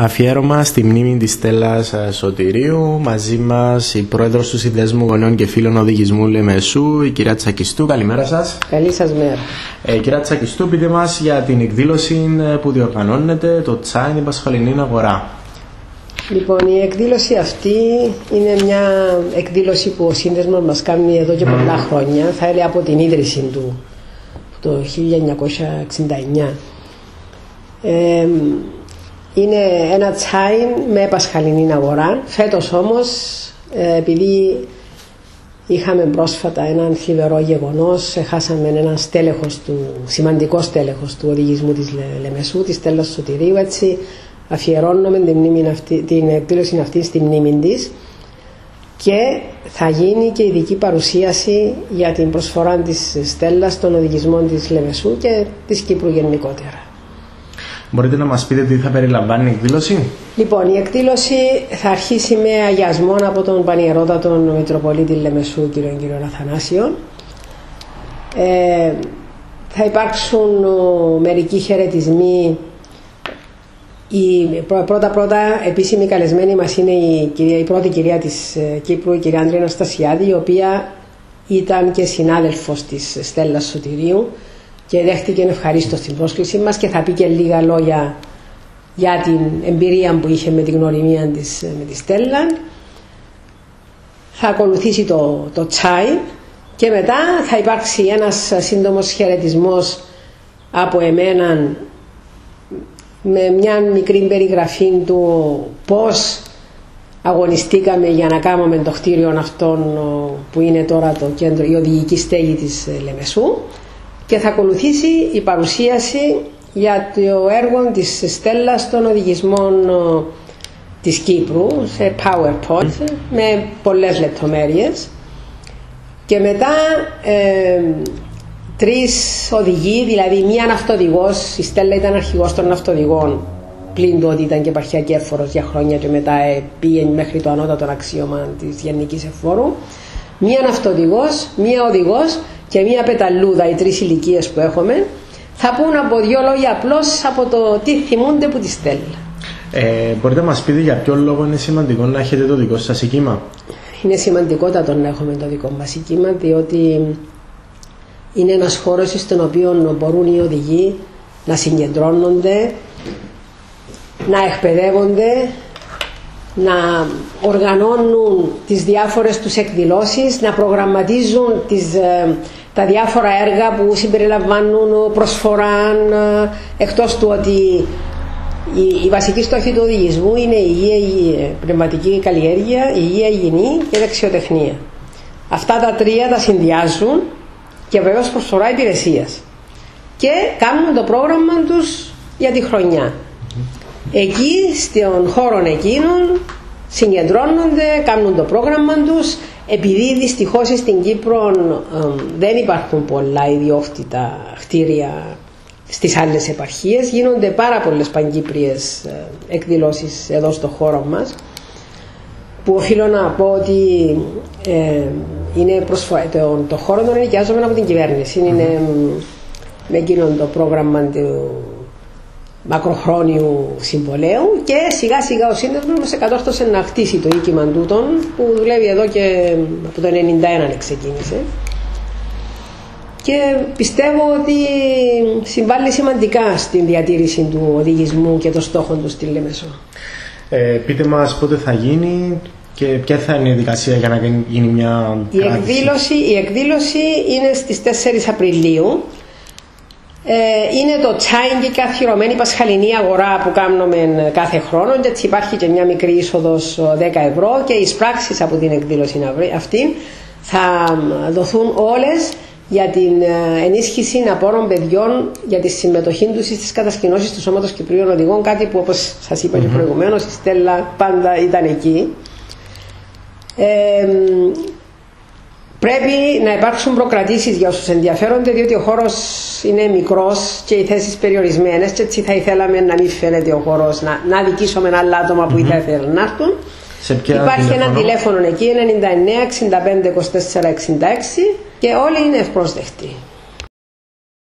Αφιέρωμα στη μνήμη της Στέλλας Σωτηρίου, μαζί μας η πρόεδρος του Συνδέσμου Γονέων και Φίλων Οδηγισμού Λεμεσού, η κυρία Τσακιστού. Καλημέρα σας. Καλή σας μέρα. Ε, κυρία Τσακιστού, πείτε μας για την εκδήλωση ε, που διοργανώνεται το Τσάιν Πασχαλινή Αγορά. Λοιπόν, η εκδήλωση αυτή είναι μια εκδήλωση που ο σύνδεσμος μας κάνει εδώ και πολλά χρόνια, θα έλεγα από την ίδρυση του το 1969. Ε, είναι ένα τσάιν με πασχαλινή αγορά. Φέτος όμως, ε, επειδή είχαμε πρόσφατα έναν θλιβερό γεγονός, χάσαμε έναν στέλεχος του, σημαντικό στέλεχος του οδηγισμού της Λεμεσού, της Στέλλας Σωτηρίου, έτσι αφιερώνουμε την, μνήμη αυτή, την εκδήλωση αυτή στη μνήμη της και θα γίνει και ειδική παρουσίαση για την προσφορά της Στέλλας των οδηγισμών της Λεμεσού και της Κύπρου γενικότερα. Μπορείτε να μας πείτε τι θα περιλαμβάνει η εκδήλωση; Λοιπόν, η εκδήλωση θα αρχίσει με αγιασμό από τον Πανιερότατο Μητροπολίτη Λεμεσού, κύριο κύριο Αθανάσιο. Ε, θα υπάρξουν μερικοί χαιρετισμοί. Η πρώτα πρώτα επίσημη καλεσμένη μας είναι η, κυρία, η πρώτη κυρία της ε, Κύπρου, η κυρία Άντρια Αναστασιάδη, η οποία ήταν και συνάδελφος της Στέλλας Σωτηρίου και δέχτηκε ευχαρίστως την πρόσκλησή μας και θα πει και λίγα λόγια για την εμπειρία που είχε με την γνωριμία της με τη Στέλλα. Θα ακολουθήσει το, το τσάι και μετά θα υπάρξει ένας σύντομος χαιρετισμός από εμένα με μια μικρή περιγραφή του πώς αγωνιστήκαμε για να κάνουμε το κτίριο αυτόν που είναι τώρα το κέντρο, η οδηγική στέγη της Λεμεσού και θα ακολουθήσει η παρουσίαση για το έργο της Στέλλας των οδηγισμών ε, της Κύπρου σε PowerPoint με πολλές λεπτομέρειες. Και μετά ε, τρεις οδηγοί, δηλαδή μία αυτοδηγός, η Στέλλα ήταν αρχηγός των αυτοδηγών πλην του ότι ήταν και επαρχιακή έφορος για χρόνια και μετά πήγαινε μέχρι το ανώτατο αξίωμα της Γενικής Εφόρου μία αυτοδηγός, μία οδηγός και μία πεταλούδα, οι τρεις ηλικίες που έχουμε, θα πούν από δύο λόγια απλώς από το τι θυμούνται που τη στέλνουν. Ε, μπορείτε να μας πείτε για ποιο λόγο είναι σημαντικό να έχετε το δικό σας οικείμα. Είναι σημαντικότατο να έχουμε το δικό μας οικείμα, διότι είναι ένας χώρος στον οποίο μπορούν οι οδηγοί να συγκεντρώνονται, να εκπαιδεύονται, να οργανώνουν τις διάφορες τους εκδηλώσεις, να προγραμματίζουν τις, ε, τα διάφορα έργα που συμπεριλαμβάνουν προσφορά ε, εκτός του ότι η, η βασική στόχη του οδηγισμού είναι η υγεία, η πνευματική καλλιέργεια, η υγεία υγιεινή και δεξιοτεχνία. Αυτά τα τρία τα συνδυάζουν και βεβαίως προσφορά υπηρεσίας. Και κάνουν το πρόγραμμα τους για τη χρονιά. Εκεί, στον χώρο εκείνων, συγκεντρώνονται, κάνουν το πρόγραμμα τους. Επειδή δυστυχώς στην Κύπρο δεν υπάρχουν πολλά ιδιόκτητα κτίρια στις άλλες επαρχίες, γίνονται πάρα πολλές παγκύπριες ε, εκδηλώσεις εδώ στο χώρο μας που οφείλω να πω ότι ε, είναι προσφο... το, το χώρο τον ενοικιάζομαι από την κυβέρνηση. Είναι με εκείνο το πρόγραμμα του μακροχρόνιου συμβολέου και σιγά σιγά ο σύνδεσμος μας εκατόρθωσε να χτίσει το οίκημα τούτων που δουλεύει εδώ και από το 1991 ξεκίνησε. Και πιστεύω ότι συμβάλλει σημαντικά στην διατήρηση του οδηγισμού και των στόχων του στη Λεμεσό. Ε, πείτε μας πότε θα γίνει και ποια θα είναι η δικασία για να γίνει μια η εκδήλωση, η εκδήλωση είναι στις 4 Απριλίου. ε, είναι το τσάιν και η καθιερωμένη πασχαλινή αγορά που κάνουμε κάθε χρόνο και έτσι υπάρχει και μια μικρή είσοδος 10 ευρώ και οι πράξεις από την εκδήλωση αυτή θα δοθούν όλες για την ε, ενίσχυση απόρων παιδιών για τη συμμετοχή τους στις κατασκηνώσεις του Σώματος Κυπρίων Οδηγών. Κάτι που, όπως σας είπα mm-hmm. και προηγουμένως, η Στέλλα πάντα ήταν εκεί. Ε, Πρέπει να υπάρξουν προκρατήσεις για όσους ενδιαφέρονται διότι ο χώρος είναι μικρός και οι θέσεις περιορισμένες και έτσι θα ήθελαμε να μην φαίνεται ο χώρος να, να δικήσουμε άλλα άτομα που mm-hmm. ήθελαν να έρθουν. Υπάρχει ένα τηλέφωνο εκεί 99 65 24 66 και όλοι είναι ευπρόσδεκτοι.